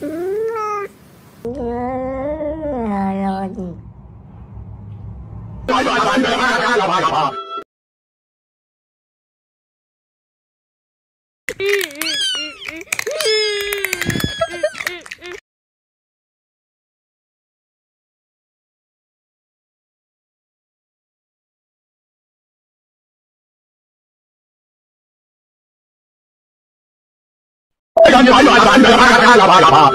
Mm-mm. 哎呀，你完了，完了，完了，完了。